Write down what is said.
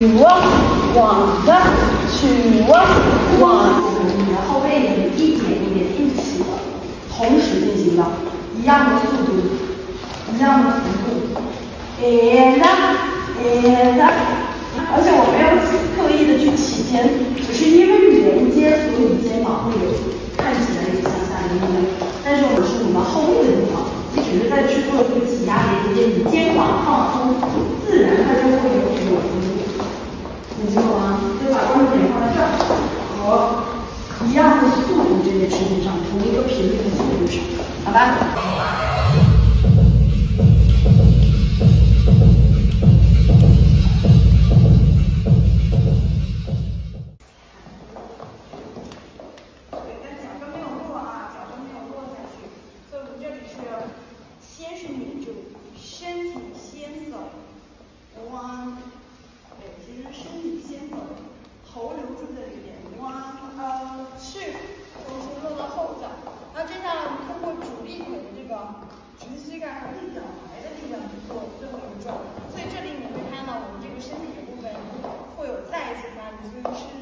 two one two one，你的后背也一点一点一起的，同时进行的，一样的速度，一样的幅度，and and，而且我没有刻意的去起肩，只是因为连接，所以肩膀会有看起来有向下的力量，但是我们是我们后背的地方，你只是在去做这个挤压连接，你肩膀放松，自然它就会有这个幅度。你知道吗？就把和一样的速度这件事情上，同一个频率的速度上，好吧？去重心落到后脚，那接下来我们通过主力腿的这个直膝盖和立脚踝的力量去做最后一个转，所以这里你会看到我们这个身体的部分会有再一次发力，所以是。